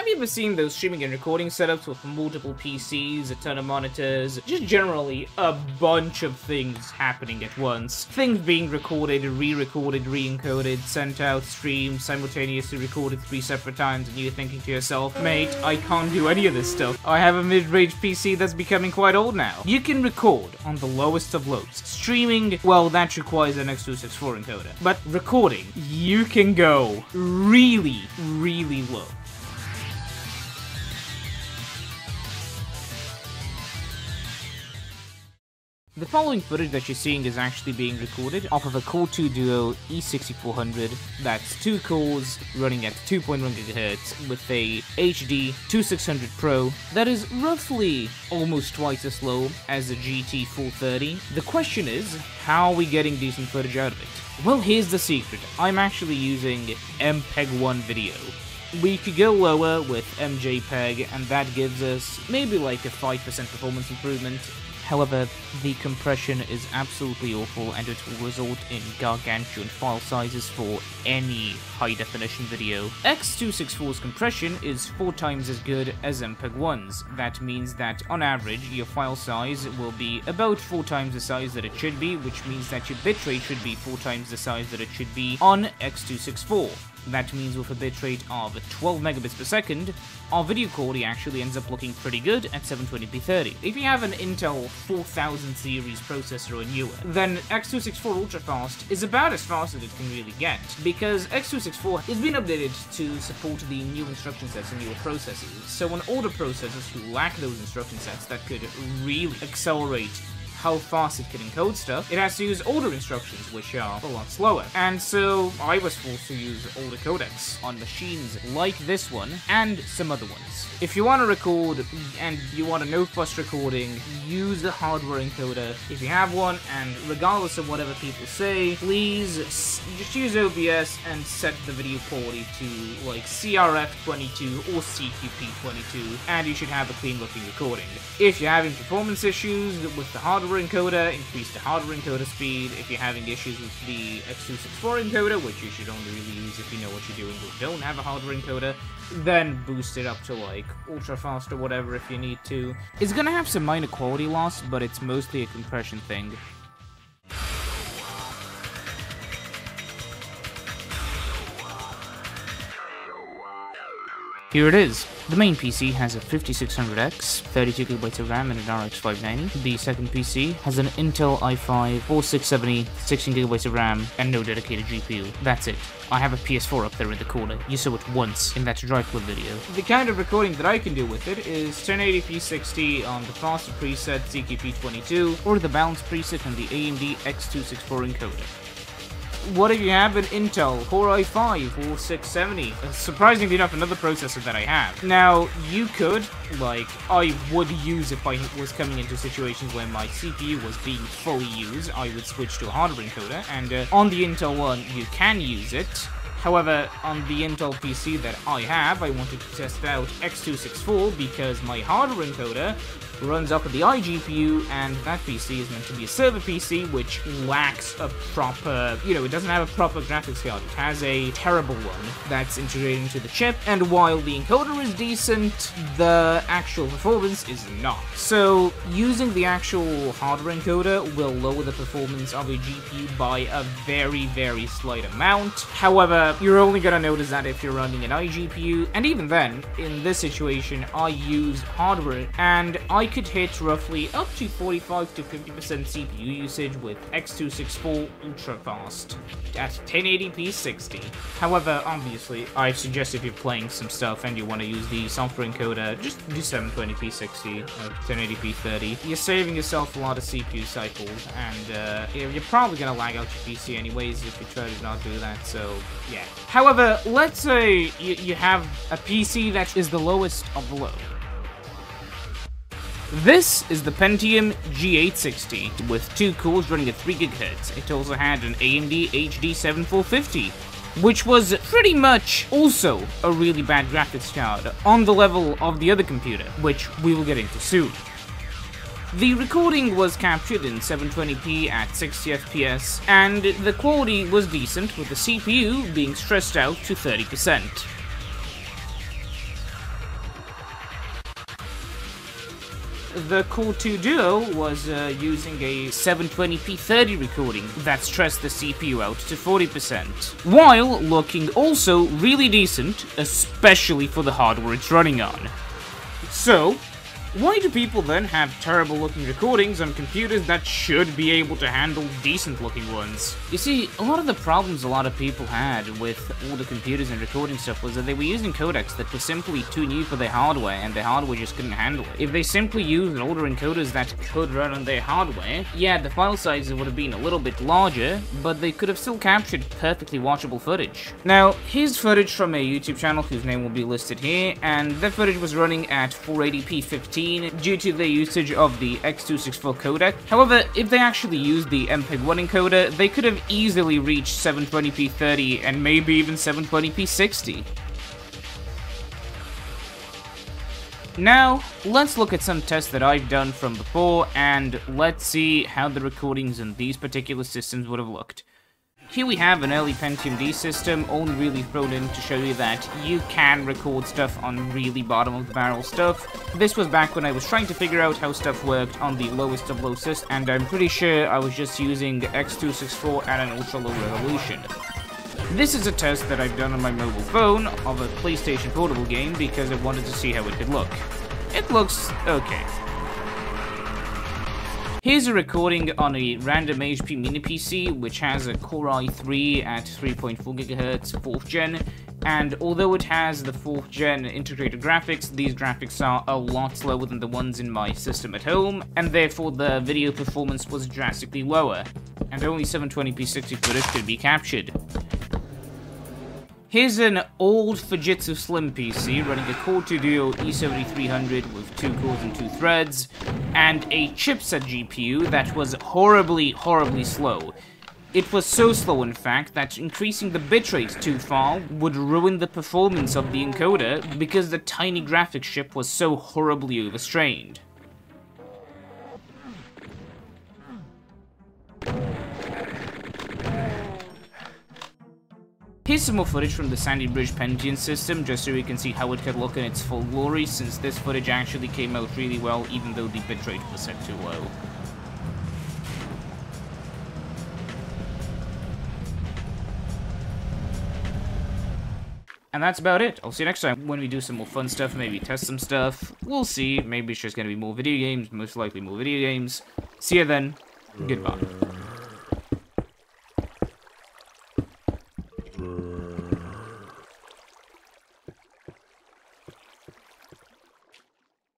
Have you ever seen those streaming and recording setups with multiple PCs, a ton of monitors, just generally a bunch of things happening at once? Things being recorded, re-recorded, re-encoded, sent out, streamed, simultaneously recorded three separate times, and you're thinking to yourself, mate, I can't do any of this stuff. I have a mid-range PC that's becoming quite old now. You can record on the lowest of lows. Streaming, well, that requires an X264 encoder. But recording, you can go really, really low. The following footage that you're seeing is actually being recorded off of a Core 2 Duo E6400 that's two cores running at 2.1 GHz with a HD 2600 Pro that is roughly almost twice as slow as the GT 430. The question is, how are we getting decent footage out of it? Well, here's the secret. I'm actually using MPEG-1 video. We could go lower with MJPEG, and that gives us maybe like a 5% performance improvement. However, the compression is absolutely awful and it will result in gargantuan file sizes for any high definition video. X264's compression is 4 times as good as MPEG-1's. That means that on average your file size will be about 4 times the size that it should be, which means that your bitrate should be 4 times the size that it should be on X264. That means with a bitrate of 12 megabits per second, our video quality actually ends up looking pretty good at 720p30. If you have an Intel 4000 series processor or newer, then X264 ultrafast is about as fast as it can really get, because X264 has been updated to support the new instruction sets and newer processors, so on older processors who lack those instruction sets that could really accelerate how fast it can encode stuff, it has to use older instructions, which are a lot slower. And so I was forced to use older codecs on machines like this one and some other ones. If you want to record and you want a no-fuss recording, use a hardware encoder if you have one, and regardless of whatever people say, please just use OBS and set the video quality to like CRF22 or CQP22, and you should have a clean-looking recording. If you're having performance issues with the hardware encoder, increase the hardware encoder speed. If you're having issues with the X264 encoder, which you should only really use if you know what you're doing or don't have a hardware encoder, then boost it up to like ultra fast or whatever if you need to. It's gonna have some minor quality loss, but it's mostly a compression thing. Here it is. The main PC has a 5600X, 32GB of RAM and an RX 590. The second PC has an Intel i5 4670, 16GB of RAM and no dedicated GPU. That's it. I have a PS4 up there in the corner. You saw it once in that drive clip video. The kind of recording that I can do with it is 1080p 60 on the faster preset CQP22 or the balanced preset on the AMD X264 encoder what if you have an Intel Core i5 or 670? Surprisingly enough, another processor that I have. Now, you could, like, I would use if I was coming into situations where my CPU was being fully used, I would switch to a hardware encoder, and uh, on the Intel one, you can use it, However, on the Intel PC that I have, I wanted to test out X264 because my hardware encoder runs up with the iGPU, and that PC is meant to be a server PC, which lacks a proper, you know, it doesn't have a proper graphics card. It has a terrible one that's integrated into the chip, and while the encoder is decent, the actual performance is not. So, using the actual hardware encoder will lower the performance of a GPU by a very, very slight amount. However, you're only gonna notice that if you're running an iGPU, and even then, in this situation, I use hardware, and I could hit roughly up to 45 to 50% CPU usage with X264 ultra fast at 1080p 60. However, obviously, I suggest if you're playing some stuff and you want to use the software encoder, just do 720p 60 or 1080p 30. You're saving yourself a lot of CPU cycles, and uh, you're probably gonna lag out your PC anyways if you try to not do that. So yeah. However, let's say you, you have a PC that is the lowest of the low. This is the Pentium G860 with two cores running at 3 GHz. It also had an AMD HD 7450, which was pretty much also a really bad graphics card on the level of the other computer, which we will get into soon. The recording was captured in 720p at 60 FPS, and the quality was decent with the CPU being stressed out to 30%. The Core 2 Duo was uh, using a 720p 30 recording that stressed the CPU out to 40%, while looking also really decent, especially for the hardware it's running on. So, why do people then have terrible looking recordings on computers that should be able to handle decent looking ones? You see, a lot of the problems a lot of people had with all the computers and recording stuff was that they were using codecs that were simply too new for their hardware and their hardware just couldn't handle it. If they simply used older encoders that could run on their hardware, yeah, the file sizes would have been a little bit larger, but they could have still captured perfectly watchable footage. Now, here's footage from a YouTube channel whose name will be listed here, and that footage was running at 480p 15 due to the usage of the X264 codec. However, if they actually used the MPEG-1 encoder, they could have easily reached 720p 30 and maybe even 720p 60. Now, let's look at some tests that I've done from before, and let's see how the recordings in these particular systems would have looked. Here we have an early Pentium D system, only really thrown in to show you that you can record stuff on really bottom of the barrel stuff. This was back when I was trying to figure out how stuff worked on the lowest of low sys, and I'm pretty sure I was just using X264 at an ultra low resolution. This is a test that I've done on my mobile phone of a PlayStation Portable game because I wanted to see how it could look. It looks okay. Here's a recording on a random HP mini PC, which has a Core i3 at 3.4 GHz 4th gen, and although it has the 4th gen integrated graphics, these graphics are a lot slower than the ones in my system at home, and therefore the video performance was drastically lower, and only 720p 60 footage could be captured. Here's an old Fujitsu Slim PC running a Core 2 Duo E7300 with 2 cores and 2 threads, and a chipset GPU that was horribly, horribly slow. It was so slow, in fact, that increasing the bitrate too far would ruin the performance of the encoder because the tiny graphics chip was so horribly overstrained. Some more footage from the Sandy Bridge Pentium system, just so we can see how it could look in its full glory, since this footage actually came out really well, even though the bitrate was set too low. And that's about it. I'll see you next time when we do some more fun stuff, maybe test some stuff. We'll see. Maybe it's just going to be more video games, most likely more video games. See you then. Goodbye.